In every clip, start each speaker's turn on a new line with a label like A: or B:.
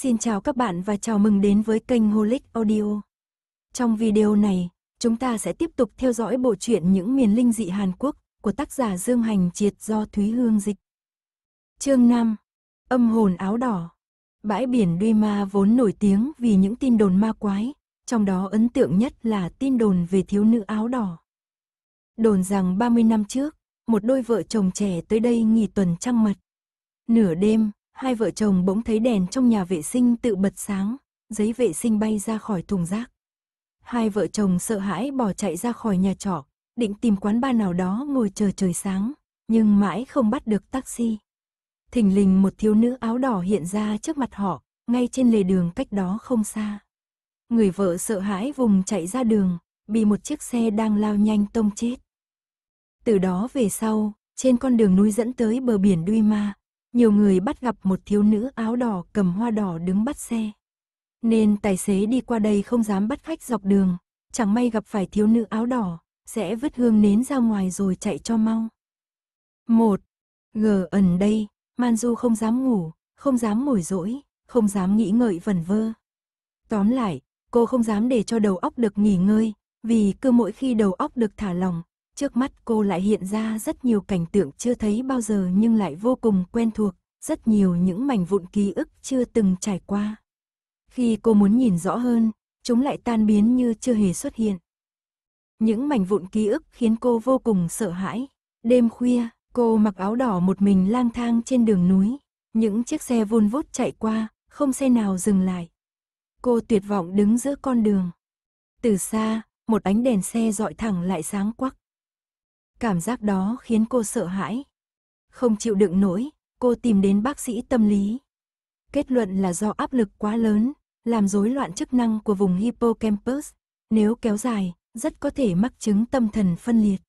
A: Xin chào các bạn và chào mừng đến với kênh Holic Audio. Trong video này, chúng ta sẽ tiếp tục theo dõi bộ truyện Những miền linh dị Hàn Quốc của tác giả Dương Hành Triệt do Thúy Hương dịch. Chương 5. Âm hồn áo đỏ. Bãi biển Duy Ma vốn nổi tiếng vì những tin đồn ma quái, trong đó ấn tượng nhất là tin đồn về thiếu nữ áo đỏ. Đồn rằng 30 năm trước, một đôi vợ chồng trẻ tới đây nghỉ tuần trăng mật. Nửa đêm, hai vợ chồng bỗng thấy đèn trong nhà vệ sinh tự bật sáng, giấy vệ sinh bay ra khỏi thùng rác. Hai vợ chồng sợ hãi bỏ chạy ra khỏi nhà trọ, định tìm quán bar nào đó ngồi chờ trời sáng, nhưng mãi không bắt được taxi. Thình lình một thiếu nữ áo đỏ hiện ra trước mặt họ, ngay trên lề đường cách đó không xa. Người vợ sợ hãi vùng chạy ra đường, bị một chiếc xe đang lao nhanh tông chết. Từ đó về sau, trên con đường núi dẫn tới bờ biển Duy Ma, nhiều người bắt gặp một thiếu nữ áo đỏ cầm hoa đỏ đứng bắt xe. Nên tài xế đi qua đây không dám bắt khách dọc đường, chẳng may gặp phải thiếu nữ áo đỏ, sẽ vứt hương nến ra ngoài rồi chạy cho mau. Một, G ẩn đây, Manju không dám ngủ, không dám mồi dỗi, không dám nghĩ ngợi vẩn vơ. Tóm lại, cô không dám để cho đầu óc được nghỉ ngơi, vì cứ mỗi khi đầu óc được thả lỏng, Trước mắt cô lại hiện ra rất nhiều cảnh tượng chưa thấy bao giờ nhưng lại vô cùng quen thuộc, rất nhiều những mảnh vụn ký ức chưa từng trải qua. Khi cô muốn nhìn rõ hơn, chúng lại tan biến như chưa hề xuất hiện. Những mảnh vụn ký ức khiến cô vô cùng sợ hãi. Đêm khuya, cô mặc áo đỏ một mình lang thang trên đường núi. Những chiếc xe vun vút chạy qua, không xe nào dừng lại. Cô tuyệt vọng đứng giữa con đường. Từ xa, một ánh đèn xe dọi thẳng lại sáng quắc. Cảm giác đó khiến cô sợ hãi. Không chịu đựng nổi, cô tìm đến bác sĩ tâm lý. Kết luận là do áp lực quá lớn, làm rối loạn chức năng của vùng hippocampus. Nếu kéo dài, rất có thể mắc chứng tâm thần phân liệt.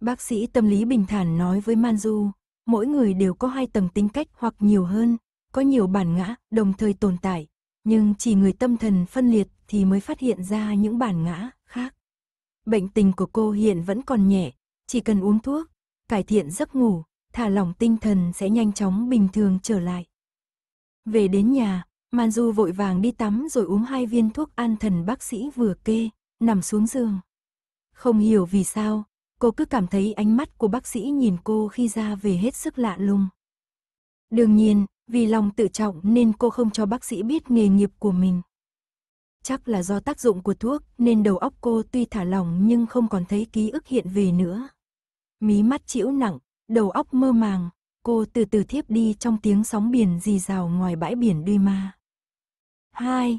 A: Bác sĩ tâm lý bình thản nói với Manju, mỗi người đều có hai tầng tính cách hoặc nhiều hơn, có nhiều bản ngã, đồng thời tồn tại, nhưng chỉ người tâm thần phân liệt thì mới phát hiện ra những bản ngã khác. Bệnh tình của cô hiện vẫn còn nhẹ, chỉ cần uống thuốc, cải thiện giấc ngủ, thả lỏng tinh thần sẽ nhanh chóng bình thường trở lại. Về đến nhà, Manju vội vàng đi tắm rồi uống hai viên thuốc an thần bác sĩ vừa kê, nằm xuống giường. Không hiểu vì sao, cô cứ cảm thấy ánh mắt của bác sĩ nhìn cô khi ra về hết sức lạ lùng. Đương nhiên, vì lòng tự trọng nên cô không cho bác sĩ biết nghề nghiệp của mình. Chắc là do tác dụng của thuốc nên đầu óc cô tuy thả lỏng nhưng không còn thấy ký ức hiện về nữa. Mí mắt chịu nặng, đầu óc mơ màng, cô từ từ thiếp đi trong tiếng sóng biển rì rào ngoài bãi biển Duy Ma. 2.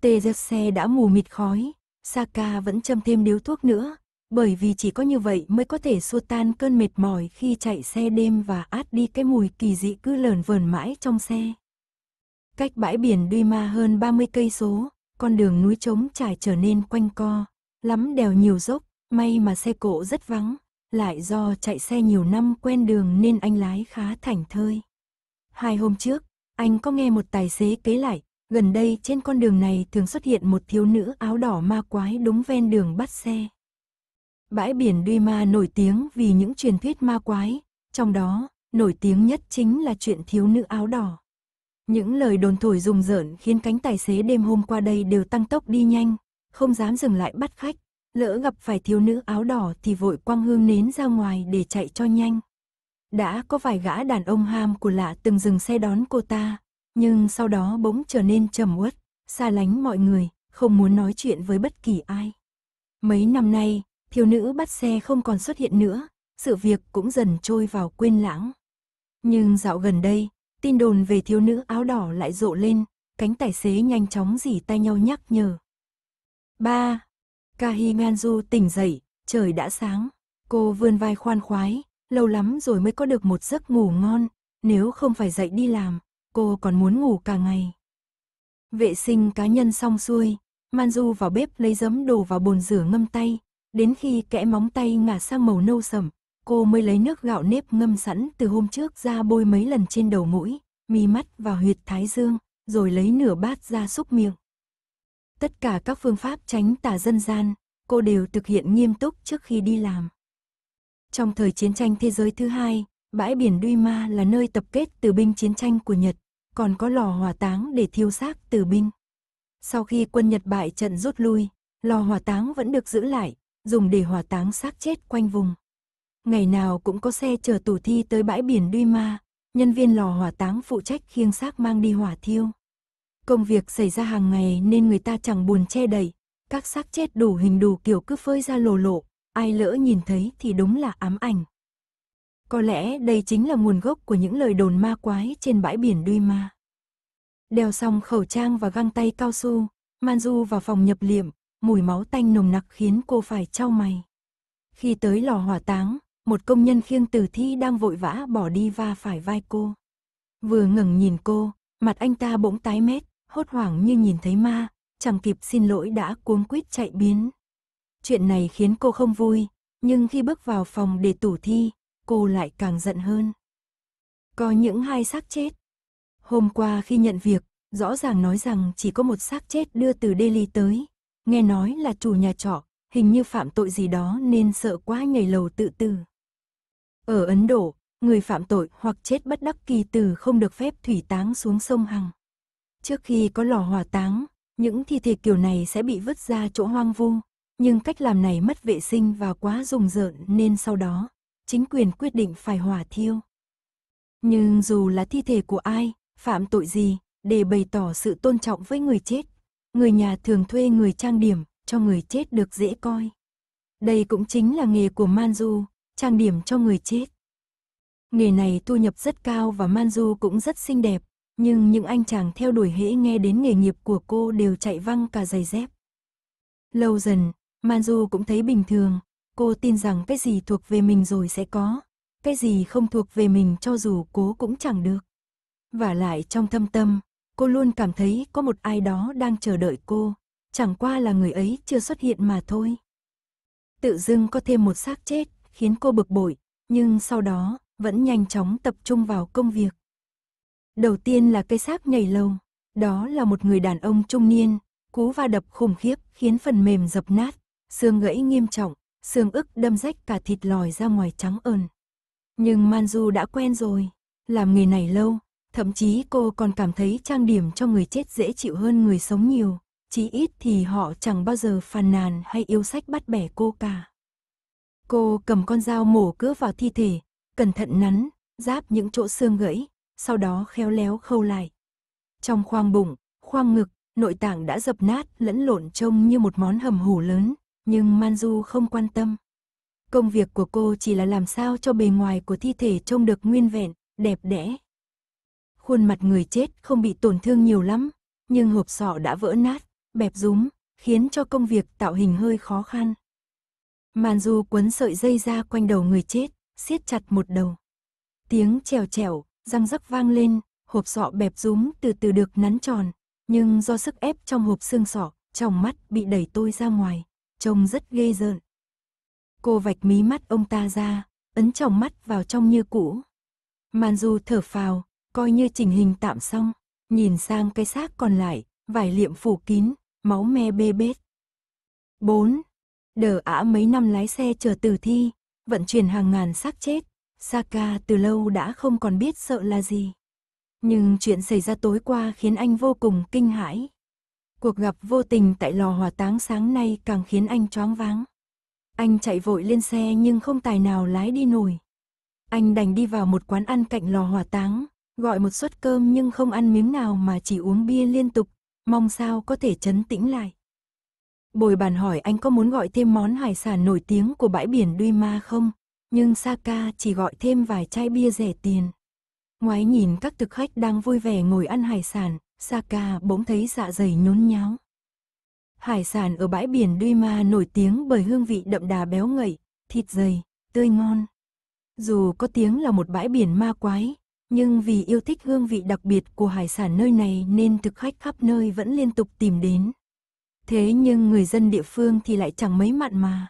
A: Tê giật xe đã mù mịt khói, Saka vẫn châm thêm điếu thuốc nữa, bởi vì chỉ có như vậy mới có thể xua tan cơn mệt mỏi khi chạy xe đêm và át đi cái mùi kỳ dị cứ lờn vờn mãi trong xe. Cách bãi biển Duy Ma hơn 30 cây số, con đường núi trống trải trở nên quanh co, lắm đèo nhiều dốc, may mà xe cộ rất vắng, lại do chạy xe nhiều năm quen đường nên anh lái khá thảnh thơi. Hai hôm trước, anh có nghe một tài xế kế lại, gần đây trên con đường này thường xuất hiện một thiếu nữ áo đỏ ma quái đúng ven đường bắt xe. Bãi biển Duy Ma nổi tiếng vì những truyền thuyết ma quái, trong đó, nổi tiếng nhất chính là chuyện thiếu nữ áo đỏ. Những lời đồn thổi rùng rợn khiến cánh tài xế đêm hôm qua đây đều tăng tốc đi nhanh, không dám dừng lại bắt khách, lỡ gặp phải thiếu nữ áo đỏ thì vội quăng hương nến ra ngoài để chạy cho nhanh. Đã có vài gã đàn ông ham của lạ từng dừng xe đón cô ta, nhưng sau đó bỗng trở nên trầm uất, xa lánh mọi người, không muốn nói chuyện với bất kỳ ai. Mấy năm nay, thiếu nữ bắt xe không còn xuất hiện nữa, sự việc cũng dần trôi vào quên lãng. Nhưng dạo gần đây, tin đồn về thiếu nữ áo đỏ lại rộ lên, cánh tài xế nhanh chóng dỉ tay nhau nhắc nhở. 3. Kahimanju tỉnh dậy, trời đã sáng, cô vươn vai khoan khoái, lâu lắm rồi mới có được một giấc ngủ ngon, nếu không phải dậy đi làm, cô còn muốn ngủ cả ngày. Vệ sinh cá nhân xong xuôi, Manju vào bếp lấy giấm đổ vào bồn rửa ngâm tay, đến khi kẽ móng tay ngả sang màu nâu sẩm cô mới lấy nước gạo nếp ngâm sẵn từ hôm trước ra bôi mấy lần trên đầu mũi, mi mắt và huyệt thái dương, rồi lấy nửa bát ra xúc miệng. Tất cả các phương pháp tránh tà dân gian, cô đều thực hiện nghiêm túc trước khi đi làm. Trong thời chiến tranh thế giới thứ hai, bãi biển Duy Ma là nơi tập kết từ binh chiến tranh của Nhật, còn có lò hỏa táng để thiêu xác tử binh. Sau khi quân Nhật bại trận rút lui, lò hỏa táng vẫn được giữ lại, dùng để hỏa táng xác chết quanh vùng. Ngày nào cũng có xe chở tù thi tới bãi biển Duy Ma, nhân viên lò hỏa táng phụ trách khiêng xác mang đi hỏa thiêu. Công việc xảy ra hàng ngày nên người ta chẳng buồn che đậy, các xác chết đủ hình đủ kiểu cứ phơi ra lồ lộ, ai lỡ nhìn thấy thì đúng là ám ảnh. Có lẽ đây chính là nguồn gốc của những lời đồn ma quái trên bãi biển Duy Ma. Đeo xong khẩu trang và găng tay cao su, Manju vào phòng nhập liệm, mùi máu tanh nồng nặc khiến cô phải trao mày. Khi tới lò hỏa táng, một công nhân khiêng tử thi đang vội vã bỏ đi va phải vai cô. Vừa ngẩng nhìn cô, mặt anh ta bỗng tái mét, hốt hoảng như nhìn thấy ma, chẳng kịp xin lỗi đã cuống quýt chạy biến. Chuyện này khiến cô không vui, nhưng khi bước vào phòng để tủ thi, cô lại càng giận hơn. Có những hai xác chết. Hôm qua khi nhận việc, rõ ràng nói rằng chỉ có một xác chết đưa từ Delhi tới. Nghe nói là chủ nhà trọ, hình như phạm tội gì đó nên sợ quá nhảy lầu tự tử. Ở Ấn Độ, người phạm tội hoặc chết bất đắc kỳ tử không được phép thủy táng xuống sông Hằng. Trước khi có lò hỏa táng, những thi thể kiểu này sẽ bị vứt ra chỗ hoang vu, nhưng cách làm này mất vệ sinh và quá rùng rợn nên sau đó, chính quyền quyết định phải hỏa thiêu. Nhưng dù là thi thể của ai, phạm tội gì, để bày tỏ sự tôn trọng với người chết, người nhà thường thuê người trang điểm cho người chết được dễ coi. Đây cũng chính là nghề của Manju, trang điểm cho người chết. Nghề này thu nhập rất cao và Manju cũng rất xinh đẹp, nhưng những anh chàng theo đuổi hễ nghe đến nghề nghiệp của cô đều chạy văng cả giày dép. Lâu dần, Manju cũng thấy bình thường, cô tin rằng cái gì thuộc về mình rồi sẽ có, cái gì không thuộc về mình cho dù cố cũng chẳng được. Và lại trong thâm tâm, cô luôn cảm thấy có một ai đó đang chờ đợi cô, chẳng qua là người ấy chưa xuất hiện mà thôi. Tự dưng có thêm một xác chết, khiến cô bực bội, nhưng sau đó, vẫn nhanh chóng tập trung vào công việc. Đầu tiên là cây xác nhảy lầu, đó là một người đàn ông trung niên, cú va đập khủng khiếp khiến phần mềm dập nát, xương gãy nghiêm trọng, xương ức đâm rách cả thịt lòi ra ngoài trắng ơn. Nhưng Manju đã quen rồi, làm nghề này lâu, thậm chí cô còn cảm thấy trang điểm cho người chết dễ chịu hơn người sống nhiều, chí ít thì họ chẳng bao giờ phàn nàn hay yêu sách bắt bẻ cô cả. Cô cầm con dao mổ cứa vào thi thể, cẩn thận nắn, giáp những chỗ xương gãy, sau đó khéo léo khâu lại. Trong khoang bụng, khoang ngực, nội tạng đã dập nát lẫn lộn trông như một món hầm hủ lớn, nhưng Manju không quan tâm. Công việc của cô chỉ là làm sao cho bề ngoài của thi thể trông được nguyên vẹn, đẹp đẽ. Khuôn mặt người chết không bị tổn thương nhiều lắm, nhưng hộp sọ đã vỡ nát, bẹp rúm, khiến cho công việc tạo hình hơi khó khăn. Manju quấn sợi dây ra quanh đầu người chết, siết chặt một đầu. Tiếng trèo trèo, răng rắc vang lên, hộp sọ bẹp rúm từ từ được nắn tròn, nhưng do sức ép trong hộp xương sọ, trong mắt bị đẩy tôi ra ngoài, trông rất ghê rợn. Cô vạch mí mắt ông ta ra, ấn trong mắt vào trong như cũ. Manju thở phào, coi như trình hình tạm xong, nhìn sang cái xác còn lại, vải liệm phủ kín, máu me bê bết. 4. Đờ ả mấy năm lái xe chờ tử thi, vận chuyển hàng ngàn xác chết, Saka từ lâu đã không còn biết sợ là gì. Nhưng chuyện xảy ra tối qua khiến anh vô cùng kinh hãi. Cuộc gặp vô tình tại lò hỏa táng sáng nay càng khiến anh choáng váng. Anh chạy vội lên xe nhưng không tài nào lái đi nổi. Anh đành đi vào một quán ăn cạnh lò hỏa táng, gọi một suất cơm nhưng không ăn miếng nào mà chỉ uống bia liên tục, mong sao có thể chấn tĩnh lại. Bồi bàn hỏi anh có muốn gọi thêm món hải sản nổi tiếng của bãi biển Duy Ma không? nhưng Saka chỉ gọi thêm vài chai bia rẻ tiền. Ngoái nhìn các thực khách đang vui vẻ ngồi ăn hải sản, Saka bỗng thấy dạ dày nhốn nháo. Hải sản ở bãi biển Duy Ma nổi tiếng bởi hương vị đậm đà béo ngậy, thịt dày, tươi ngon. Dù có tiếng là một bãi biển ma quái, nhưng vì yêu thích hương vị đặc biệt của hải sản nơi này nên thực khách khắp nơi vẫn liên tục tìm đến. Thế nhưng người dân địa phương thì lại chẳng mấy mặn mà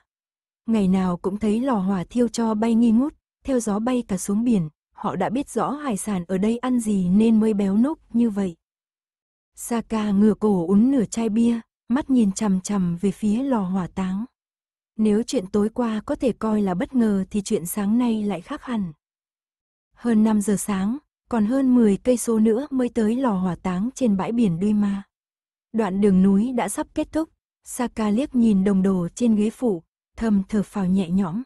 A: ngày nào cũng thấy lò hỏa thiêu cho bay nghi ngút, theo gió bay cả xuống biển, họ đã biết rõ hải sản ở đây ăn gì nên mới béo nốc như vậy. Saka ngửa cổ uống nửa chai bia, mắt nhìn chằm chằm về phía lò hỏa táng. Nếu chuyện tối qua có thể coi là bất ngờ thì chuyện sáng nay lại khác hẳn. Hơn 5 giờ sáng, còn hơn 10 cây số nữa mới tới lò hỏa táng trên bãi biển Đuôi Ma. Đoạn đường núi đã sắp kết thúc, Saka liếc nhìn đồng đồ trên ghế phụ, thầm thở phào nhẹ nhõm.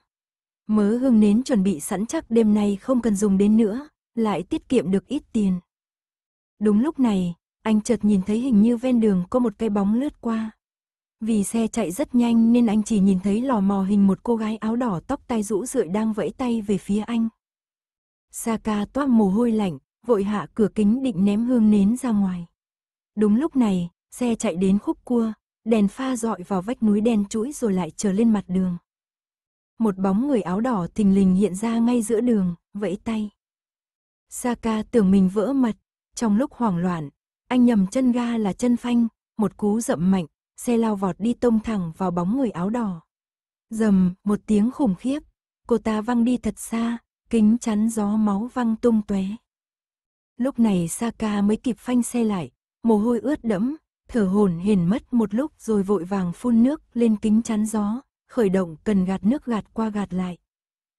A: Mớ hương nến chuẩn bị sẵn chắc đêm nay không cần dùng đến nữa, lại tiết kiệm được ít tiền. Đúng lúc này, anh chợt nhìn thấy hình như ven đường có một cái bóng lướt qua. Vì xe chạy rất nhanh nên anh chỉ nhìn thấy lò mò hình một cô gái áo đỏ tóc tai rũ rượi đang vẫy tay về phía anh. Saka toát mồ hôi lạnh, vội hạ cửa kính định ném hương nến ra ngoài. Đúng lúc này, xe chạy đến khúc cua, đèn pha dọi vào vách núi đen chuỗi rồi lại trở lên mặt đường. Một bóng người áo đỏ thình lình hiện ra ngay giữa đường, vẫy tay. Saka tưởng mình vỡ mật, trong lúc hoảng loạn, anh nhầm chân ga là chân phanh, một cú dậm mạnh, xe lao vọt đi tông thẳng vào bóng người áo đỏ. Dầm, một tiếng khủng khiếp, cô ta văng đi thật xa, kính chắn gió máu văng tung tóe. Lúc này Saka mới kịp phanh xe lại, mồ hôi ướt đẫm, thở hổn hển mất một lúc rồi vội vàng phun nước lên kính chắn gió, khởi động cần gạt nước gạt qua gạt lại.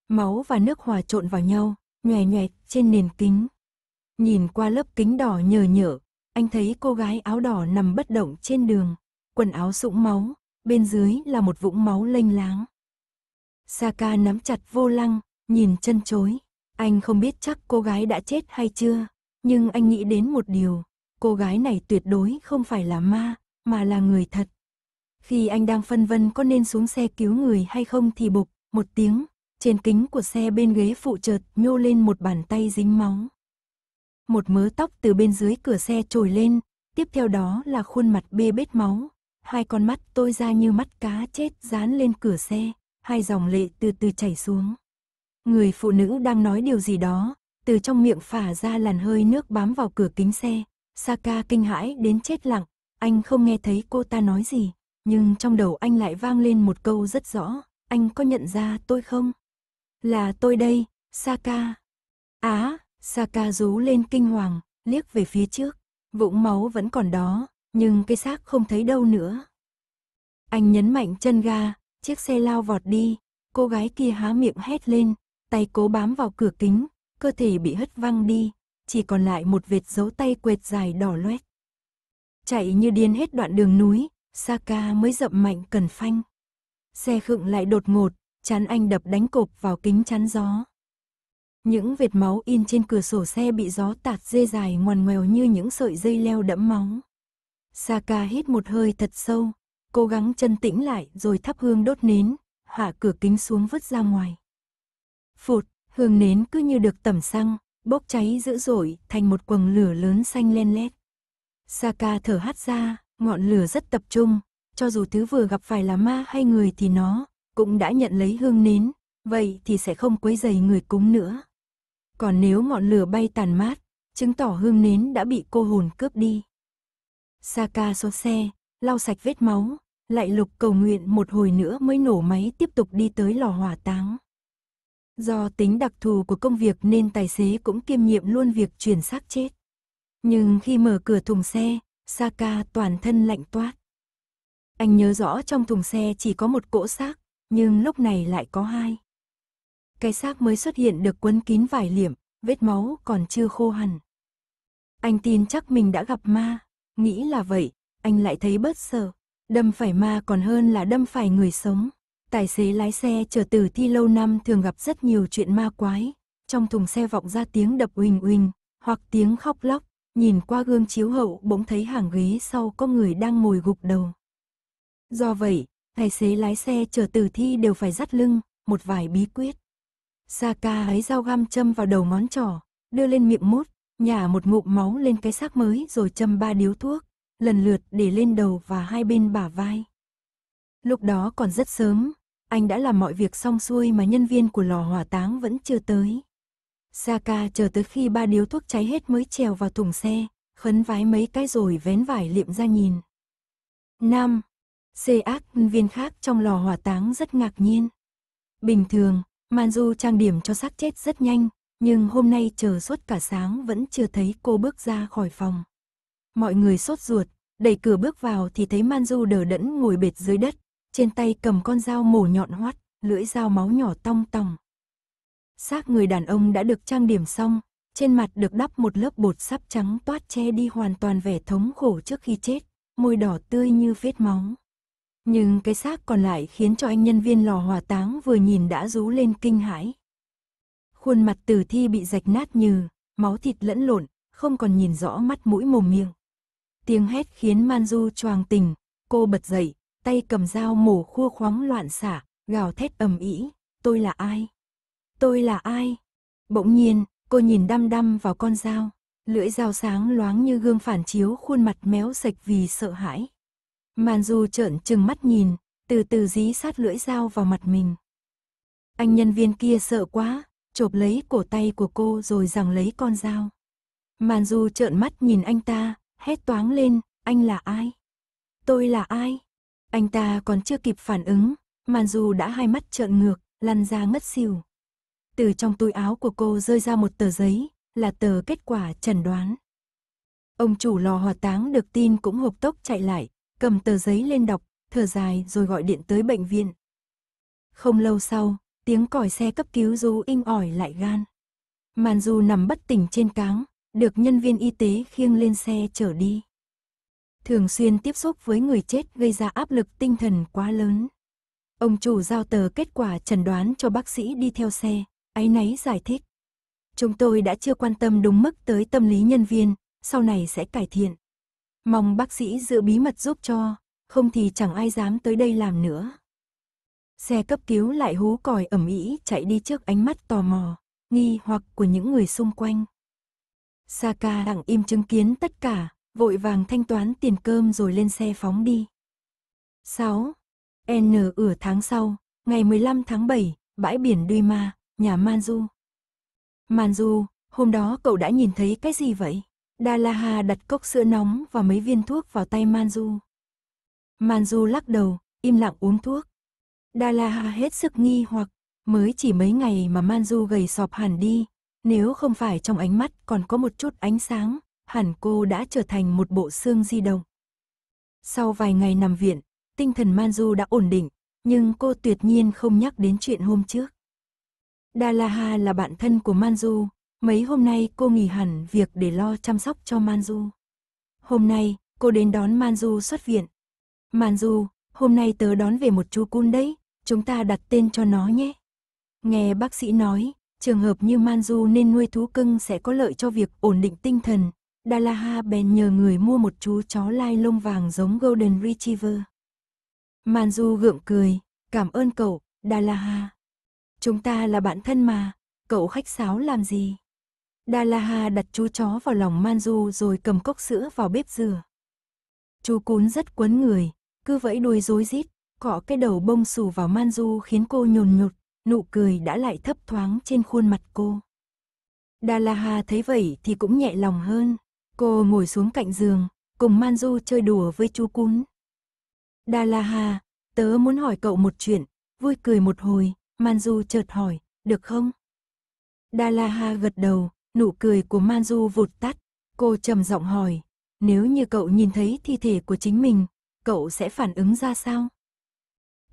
A: Máu và nước hòa trộn vào nhau, nhòe nhòe trên nền kính. Nhìn qua lớp kính đỏ nhờ nhở, anh thấy cô gái áo đỏ nằm bất động trên đường, quần áo sũng máu, bên dưới là một vũng máu lênh láng. Saka nắm chặt vô lăng, nhìn chân chối. Anh không biết chắc cô gái đã chết hay chưa, nhưng anh nghĩ đến một điều, cô gái này tuyệt đối không phải là ma, mà là người thật. Khi anh đang phân vân có nên xuống xe cứu người hay không thì bục, một tiếng, trên kính của xe bên ghế phụ chợt nhô lên một bàn tay dính máu. Một mớ tóc từ bên dưới cửa xe trồi lên, tiếp theo đó là khuôn mặt bê bết máu, hai con mắt tôi ra như mắt cá chết dán lên cửa xe, hai dòng lệ từ từ chảy xuống. Người phụ nữ đang nói điều gì đó, từ trong miệng phả ra làn hơi nước bám vào cửa kính xe. Saka kinh hãi đến chết lặng, anh không nghe thấy cô ta nói gì, nhưng trong đầu anh lại vang lên một câu rất rõ, anh có nhận ra tôi không? Là tôi đây, Saka. Á, Saka rú lên kinh hoàng, liếc về phía trước, vũng máu vẫn còn đó, nhưng cái xác không thấy đâu nữa. Anh nhấn mạnh chân ga, chiếc xe lao vọt đi, cô gái kia há miệng hét lên, tay cố bám vào cửa kính, cơ thể bị hất văng đi, chỉ còn lại một vệt dấu tay quệt dài đỏ loét. Chạy như điên hết đoạn đường núi, Saka mới dậm mạnh cần phanh. Xe khựng lại đột ngột, chán anh đập đánh cộp vào kính chắn gió. Những vệt máu in trên cửa sổ xe bị gió tạt dê dài ngoằn ngoèo như những sợi dây leo đẫm máu. Saka hít một hơi thật sâu, cố gắng chân tĩnh lại rồi thắp hương đốt nến, hạ cửa kính xuống vứt ra ngoài. Phụt, hương nến cứ như được tẩm xăng, bốc cháy dữ dội thành một quầng lửa lớn xanh lên lét. Saka thở hắt ra, ngọn lửa rất tập trung, cho dù thứ vừa gặp phải là ma hay người thì nó cũng đã nhận lấy hương nến, vậy thì sẽ không quấy dày người cúng nữa. Còn nếu ngọn lửa bay tàn mát, chứng tỏ hương nến đã bị cô hồn cướp đi. Saka số xe, lau sạch vết máu, lại lục cầu nguyện một hồi nữa mới nổ máy tiếp tục đi tới lò hỏa táng. Do tính đặc thù của công việc nên tài xế cũng kiêm nhiệm luôn việc chuyển xác chết. Nhưng khi mở cửa thùng xe, Saka toàn thân lạnh toát. Anh nhớ rõ trong thùng xe chỉ có một cỗ xác, nhưng lúc này lại có hai. Cái xác mới xuất hiện được quấn kín vải liệm, vết máu còn chưa khô hẳn. Anh tin chắc mình đã gặp ma, nghĩ là vậy, anh lại thấy bớt sợ, đâm phải ma còn hơn là đâm phải người sống. Tài xế lái xe chờ tử thi lâu năm thường gặp rất nhiều chuyện ma quái. Trong thùng xe vọng ra tiếng đập huỳnh huỳnh hoặc tiếng khóc lóc, nhìn qua gương chiếu hậu bỗng thấy hàng ghế sau có người đang ngồi gục đầu. Do vậy, tài xế lái xe chờ tử thi đều phải dắt lưng, một vài bí quyết. Saka ấy dao găm châm vào đầu ngón trỏ, đưa lên miệng mút, nhả một ngụm máu lên cái xác mới rồi châm ba điếu thuốc, lần lượt để lên đầu và hai bên bả vai. Lúc đó còn rất sớm, anh đã làm mọi việc xong xuôi mà nhân viên của lò hỏa táng vẫn chưa tới. Saka chờ tới khi ba điếu thuốc cháy hết mới trèo vào thùng xe, khấn vái mấy cái rồi vén vải liệm ra nhìn. Nam, C ác viên khác trong lò hỏa táng rất ngạc nhiên. Bình thường, Manju trang điểm cho xác chết rất nhanh, nhưng hôm nay chờ suốt cả sáng vẫn chưa thấy cô bước ra khỏi phòng. Mọi người sốt ruột, đẩy cửa bước vào thì thấy Manju đờ đẫn ngồi bệt dưới đất, trên tay cầm con dao mổ nhọn hoắt, lưỡi dao máu nhỏ tong tòng. Xác người đàn ông đã được trang điểm xong, Trên mặt được đắp một lớp bột sắp trắng toát che đi hoàn toàn vẻ thống khổ trước khi chết, môi đỏ tươi như vết máu. Nhưng cái xác còn lại khiến cho anh nhân viên lò hỏa táng vừa nhìn đã rú lên kinh hãi. Khuôn mặt tử thi bị rạch nát như, máu thịt lẫn lộn, không còn nhìn rõ mắt mũi mồm miệng. Tiếng hét khiến Manju choàng tỉnh, cô bật dậy, tay cầm dao mổ khua khoáng loạn xả, gào thét ầm ĩ, tôi là ai? Tôi là ai? Bỗng nhiên, cô nhìn đăm đăm vào con dao, lưỡi dao sáng loáng như gương phản chiếu khuôn mặt méo sạch vì sợ hãi. Manju trợn trừng mắt nhìn, từ từ dí sát lưỡi dao vào mặt mình. Anh nhân viên kia sợ quá, chộp lấy cổ tay của cô rồi giằng lấy con dao. Manju trợn mắt nhìn anh ta, hét toáng lên, anh là ai? Tôi là ai? Anh ta còn chưa kịp phản ứng, Manju đã hai mắt trợn ngược, lăn ra ngất xỉu. Từ trong túi áo của cô rơi ra một tờ giấy, là tờ kết quả chẩn đoán. Ông chủ lò hỏa táng được tin cũng hộp tốc chạy lại, cầm tờ giấy lên đọc, thở dài rồi gọi điện tới bệnh viện. Không lâu sau, tiếng còi xe cấp cứu rú inh ỏi lại gan. Màn dù nằm bất tỉnh trên cáng, được nhân viên y tế khiêng lên xe chở đi. Thường xuyên tiếp xúc với người chết gây ra áp lực tinh thần quá lớn. Ông chủ giao tờ kết quả chẩn đoán cho bác sĩ đi theo xe, áy náy giải thích. Chúng tôi đã chưa quan tâm đúng mức tới tâm lý nhân viên, sau này sẽ cải thiện. Mong bác sĩ giữ bí mật giúp cho, không thì chẳng ai dám tới đây làm nữa. Xe cấp cứu lại hú còi ẩm ĩ chạy đi trước ánh mắt tò mò, nghi hoặc của những người xung quanh. Saka lặng im chứng kiến tất cả, vội vàng thanh toán tiền cơm rồi lên xe phóng đi. 6. N ửa tháng sau, ngày 15 tháng 7, bãi biển Duy Ma, nhà Manju. Manju, hôm đó cậu đã nhìn thấy cái gì vậy? Dalaha đặt cốc sữa nóng và mấy viên thuốc vào tay Manju. Manju lắc đầu, im lặng uống thuốc. Dalaha hết sức nghi hoặc, mới chỉ mấy ngày mà Manju gầy sọp hẳn đi, nếu không phải trong ánh mắt còn có một chút ánh sáng, hẳn cô đã trở thành một bộ xương di động. Sau vài ngày nằm viện, tinh thần Manju đã ổn định, nhưng cô tuyệt nhiên không nhắc đến chuyện hôm trước. Dalaha là bạn thân của Manju, mấy hôm nay cô nghỉ hẳn việc để lo chăm sóc cho Manju. Hôm nay, cô đến đón Manju xuất viện. Manju, hôm nay tớ đón về một chú cun đấy, chúng ta đặt tên cho nó nhé. Nghe bác sĩ nói, trường hợp như Manju nên nuôi thú cưng sẽ có lợi cho việc ổn định tinh thần. Dalaha bèn nhờ người mua một chú chó lai lông vàng giống Golden Retriever. Manju gượng cười, cảm ơn cậu, Dalaha. Chúng ta là bạn thân mà, cậu khách sáo làm gì? Dalaha đặt chú chó vào lòng Manju rồi cầm cốc sữa vào bếp rửa. Chú cún rất quấn người, cứ vẫy đuôi rối rít, cọ cái đầu bông xù vào Manju khiến cô nhồn nhột, nụ cười đã lại thấp thoáng trên khuôn mặt cô. Dalaha thấy vậy thì cũng nhẹ lòng hơn, cô ngồi xuống cạnh giường, cùng Manju chơi đùa với chú cún. Dalaha, tớ muốn hỏi cậu một chuyện, vui cười một hồi, Manju chợt hỏi, được không? Dalaha gật đầu, nụ cười của Manju vụt tắt, cô trầm giọng hỏi, nếu như cậu nhìn thấy thi thể của chính mình, cậu sẽ phản ứng ra sao?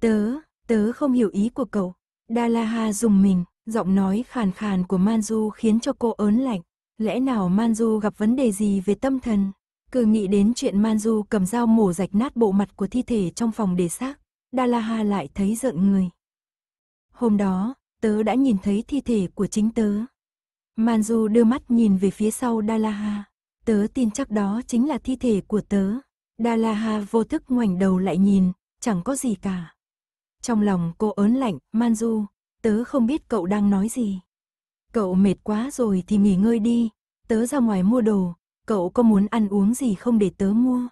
A: Tớ, tớ không hiểu ý của cậu. Dalaha dùng mình, giọng nói khàn khàn của Manju khiến cho cô ớn lạnh. Lẽ nào Manju gặp vấn đề gì về tâm thần? Cứ nghĩ đến chuyện Manju cầm dao mổ rạch nát bộ mặt của thi thể trong phòng để xác, Dalaha lại thấy giận người. Hôm đó, tớ đã nhìn thấy thi thể của chính tớ. Manju đưa mắt nhìn về phía sau Dalaha. Tớ tin chắc đó chính là thi thể của tớ. Dalaha vô thức ngoảnh đầu lại nhìn, chẳng có gì cả. Trong lòng cô ớn lạnh, Manju, tớ không biết cậu đang nói gì. Cậu mệt quá rồi thì nghỉ ngơi đi, tớ ra ngoài mua đồ, cậu có muốn ăn uống gì không để tớ mua.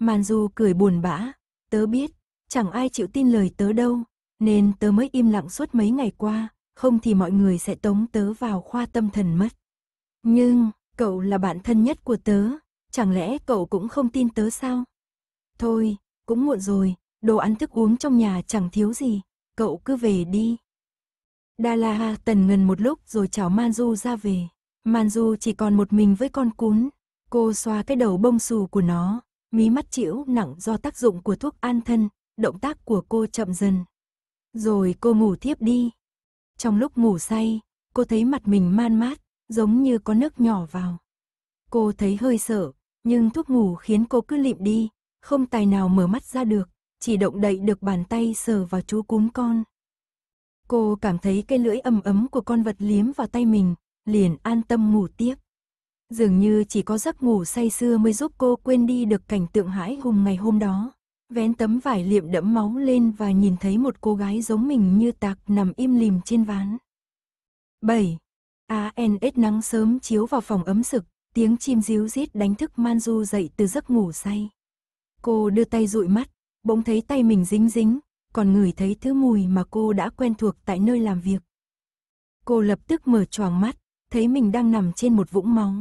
A: Manju cười buồn bã, tớ biết, chẳng ai chịu tin lời tớ đâu, nên tớ mới im lặng suốt mấy ngày qua, không thì mọi người sẽ tống tớ vào khoa tâm thần mất. Nhưng, cậu là bạn thân nhất của tớ, chẳng lẽ cậu cũng không tin tớ sao? Thôi, cũng muộn rồi, đồ ăn thức uống trong nhà chẳng thiếu gì, cậu cứ về đi. Dalaha tần ngần một lúc rồi chào Manju ra về. Manju chỉ còn một mình với con cún. Cô xoa cái đầu bông xù của nó, mí mắt chịu nặng do tác dụng của thuốc an thân, động tác của cô chậm dần. Rồi cô ngủ thiếp đi. Trong lúc ngủ say, cô thấy mặt mình man mát, giống như có nước nhỏ vào. Cô thấy hơi sợ, nhưng thuốc ngủ khiến cô cứ lịm đi, không tài nào mở mắt ra được, chỉ động đậy được bàn tay sờ vào chú cún con. Cô cảm thấy cái lưỡi ấm ấm của con vật liếm vào tay mình, liền an tâm ngủ tiếp. Dường như chỉ có giấc ngủ say sưa mới giúp cô quên đi được cảnh tượng hãi hùng ngày hôm đó. Vén tấm vải liệm đẫm máu lên và nhìn thấy một cô gái giống mình như tạc nằm im lìm trên ván. 7. ANS nắng sớm chiếu vào phòng ấm sực, tiếng chim ríu rít đánh thức Manju dậy từ giấc ngủ say. Cô đưa tay dụi mắt, bỗng thấy tay mình dính dính, còn ngửi thấy thứ mùi mà cô đã quen thuộc tại nơi làm việc. Cô lập tức mở choàng mắt, thấy mình đang nằm trên một vũng máu.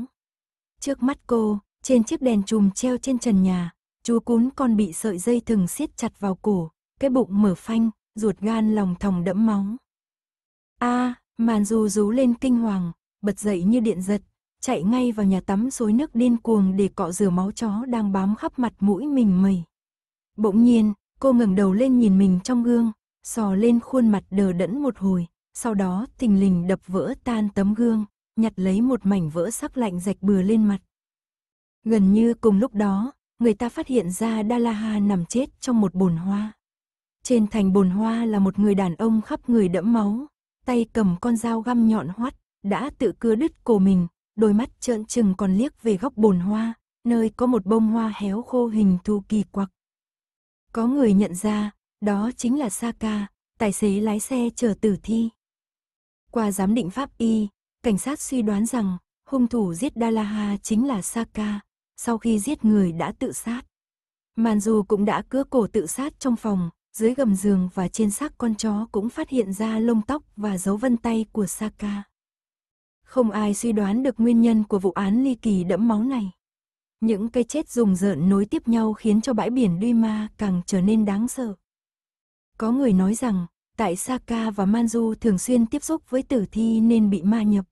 A: Trước mắt cô, trên chiếc đèn chùm treo trên trần nhà, chú cún còn bị sợi dây thừng siết chặt vào cổ, cái bụng mở phanh, ruột gan lòng thòng đẫm máu. A, màn du rú lên kinh hoàng, bật dậy như điện giật, chạy ngay vào nhà tắm xối nước điên cuồng để cọ rửa máu chó đang bám khắp mặt mũi mình mẩy. Bỗng nhiên, cô ngẩng đầu lên nhìn mình trong gương, sò lên khuôn mặt đờ đẫn một hồi, sau đó tình lình đập vỡ tan tấm gương, nhặt lấy một mảnh vỡ sắc lạnh rạch bừa lên mặt. Gần như cùng lúc đó, người ta phát hiện ra Dalaha nằm chết trong một bồn hoa. Trên thành bồn hoa là một người đàn ông khắp người đẫm máu, tay cầm con dao găm nhọn hoắt, đã tự cưa đứt cổ mình, đôi mắt trợn trừng còn liếc về góc bồn hoa, nơi có một bông hoa héo khô hình thù kỳ quặc. Có người nhận ra, đó chính là Saka, tài xế lái xe chở tử thi. Qua giám định pháp y, cảnh sát suy đoán rằng hung thủ giết Dalaha chính là Saka, sau khi giết người đã tự sát. Manju cũng đã cưa cổ tự sát trong phòng, dưới gầm giường và trên xác con chó cũng phát hiện ra lông tóc và dấu vân tay của Saka. Không ai suy đoán được nguyên nhân của vụ án ly kỳ đẫm máu này. Những cây chết rùng rợn nối tiếp nhau khiến cho bãi biển Duy Ma càng trở nên đáng sợ. Có người nói rằng, tại Saka và Manju thường xuyên tiếp xúc với tử thi nên bị ma nhập.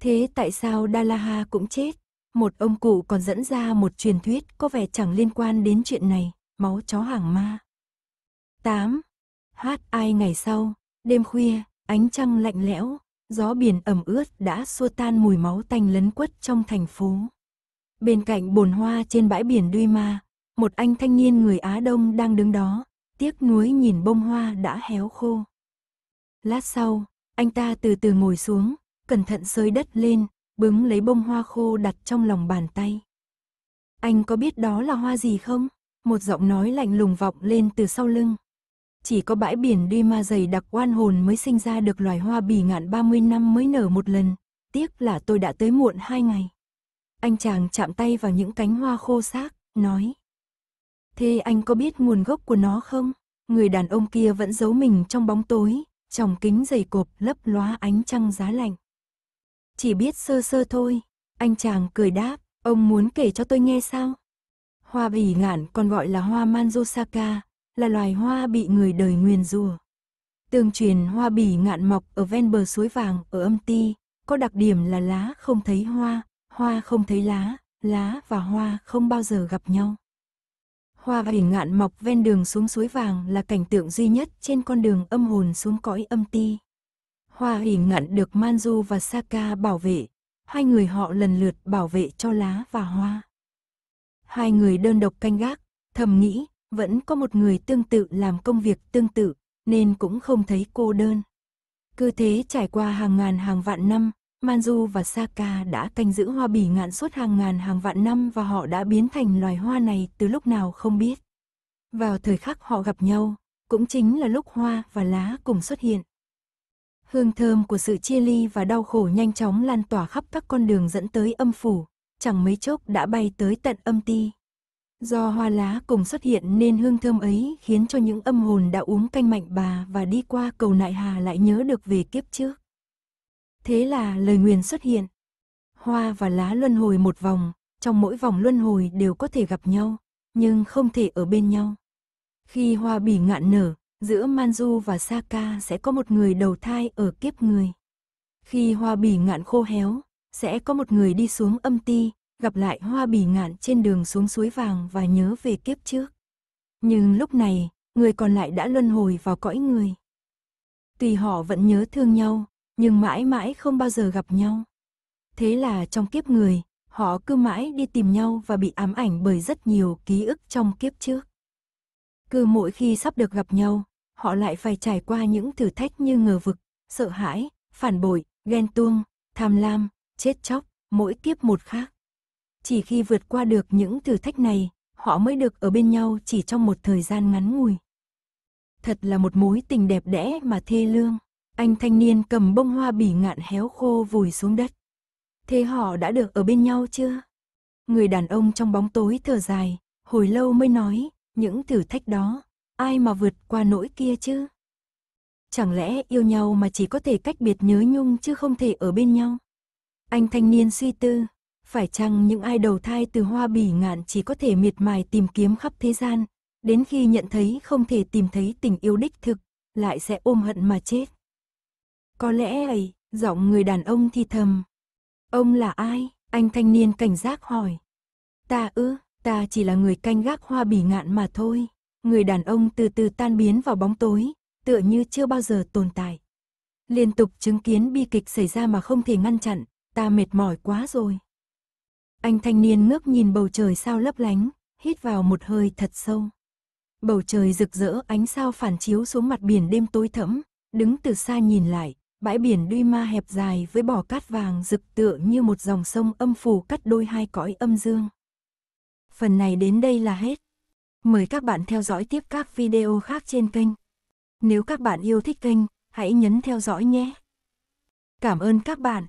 A: Thế tại sao Dalaha cũng chết? Một ông cụ còn dẫn ra một truyền thuyết có vẻ chẳng liên quan đến chuyện này, máu chó hàng ma. 8. Hát ai ngày sau, đêm khuya, ánh trăng lạnh lẽo, gió biển ẩm ướt đã xua tan mùi máu tanh lấn quất trong thành phố. Bên cạnh bồn hoa trên bãi biển Duy Ma, một anh thanh niên người Á Đông đang đứng đó, tiếc nuối nhìn bông hoa đã héo khô. Lát sau, anh ta từ từ ngồi xuống, cẩn thận sới đất lên, bứng lấy bông hoa khô đặt trong lòng bàn tay. Anh có biết đó là hoa gì không? Một giọng nói lạnh lùng vọng lên từ sau lưng. Chỉ có bãi biển duy ma dày đặc oan hồn mới sinh ra được loài hoa bì ngạn 30 năm mới nở một lần. Tiếc là tôi đã tới muộn hai ngày. Anh chàng chạm tay vào những cánh hoa khô xác, nói. Thế anh có biết nguồn gốc của nó không? Người đàn ông kia vẫn giấu mình trong bóng tối, trong kính dày cộp lấp lóa ánh trăng giá lạnh. Chỉ biết sơ sơ thôi, anh chàng cười đáp, ông muốn kể cho tôi nghe sao? Hoa bỉ ngạn còn gọi là hoa Manjosaka, là loài hoa bị người đời nguyền rùa Tương truyền hoa bỉ ngạn mọc ở ven bờ suối vàng ở âm ti, có đặc điểm là lá không thấy hoa, hoa không thấy lá, lá và hoa không bao giờ gặp nhau. Hoa bỉ ngạn mọc ven đường xuống suối vàng là cảnh tượng duy nhất trên con đường âm hồn xuống cõi âm ti. Hoa hỉ ngạn được Manju và Saka bảo vệ, hai người họ lần lượt bảo vệ cho lá và hoa. Hai người đơn độc canh gác, thầm nghĩ, vẫn có một người tương tự làm công việc tương tự, nên cũng không thấy cô đơn. Cứ thế trải qua hàng ngàn hàng vạn năm, Manju và Saka đã canh giữ hoa bỉ ngạn suốt hàng ngàn hàng vạn năm và họ đã biến thành loài hoa này từ lúc nào không biết. Vào thời khắc họ gặp nhau, cũng chính là lúc hoa và lá cùng xuất hiện. Hương thơm của sự chia ly và đau khổ nhanh chóng lan tỏa khắp các con đường dẫn tới âm phủ, chẳng mấy chốc đã bay tới tận âm ti. Do hoa lá cùng xuất hiện nên hương thơm ấy khiến cho những âm hồn đã uống canh mạnh bà và đi qua cầu nại hà lại nhớ được về kiếp trước. Thế là lời nguyền xuất hiện. Hoa và lá luân hồi một vòng, trong mỗi vòng luân hồi đều có thể gặp nhau, nhưng không thể ở bên nhau. Khi hoa bỉ ngạn nở, giữa Manju và Saka sẽ có một người đầu thai ở kiếp người. Khi hoa bỉ ngạn khô héo, sẽ có một người đi xuống âm ti, gặp lại hoa bỉ ngạn trên đường xuống suối vàng và nhớ về kiếp trước. Nhưng lúc này, người còn lại đã luân hồi vào cõi người. Tùy họ vẫn nhớ thương nhau, nhưng mãi mãi không bao giờ gặp nhau. Thế là trong kiếp người, họ cứ mãi đi tìm nhau và bị ám ảnh bởi rất nhiều ký ức trong kiếp trước. Cứ mỗi khi sắp được gặp nhau, họ lại phải trải qua những thử thách như ngờ vực, sợ hãi, phản bội, ghen tuông, tham lam, chết chóc, mỗi kiếp một khác. Chỉ khi vượt qua được những thử thách này, họ mới được ở bên nhau chỉ trong một thời gian ngắn ngủi. Thật là một mối tình đẹp đẽ mà thê lương. Anh thanh niên cầm bông hoa bỉ ngạn héo khô vùi xuống đất. Thế họ đã được ở bên nhau chưa? Người đàn ông trong bóng tối thở dài, hồi lâu mới nói, những thử thách đó, ai mà vượt qua nỗi kia chứ? Chẳng lẽ yêu nhau mà chỉ có thể cách biệt nhớ nhung chứ không thể ở bên nhau? Anh thanh niên suy tư, phải chăng những ai đầu thai từ hoa bỉ ngạn chỉ có thể miệt mài tìm kiếm khắp thế gian, đến khi nhận thấy không thể tìm thấy tình yêu đích thực, lại sẽ ôm hận mà chết. Có lẽ ấy, giọng người đàn ông thì thầm. Ông là ai? Anh thanh niên cảnh giác hỏi. Ta ư, ta chỉ là người canh gác hoa bỉ ngạn mà thôi. Người đàn ông từ từ tan biến vào bóng tối, tựa như chưa bao giờ tồn tại. Liên tục chứng kiến bi kịch xảy ra mà không thể ngăn chặn, ta mệt mỏi quá rồi. Anh thanh niên ngước nhìn bầu trời sao lấp lánh, hít vào một hơi thật sâu. Bầu trời rực rỡ ánh sao phản chiếu xuống mặt biển đêm tối thẫm, đứng từ xa nhìn lại, bãi biển Duy Ma hẹp dài với bò cát vàng rực tựa như một dòng sông âm phù cắt đôi hai cõi âm dương. Phần này đến đây là hết. Mời các bạn theo dõi tiếp các video khác trên kênh. Nếu các bạn yêu thích kênh, hãy nhấn theo dõi nhé. Cảm ơn các bạn.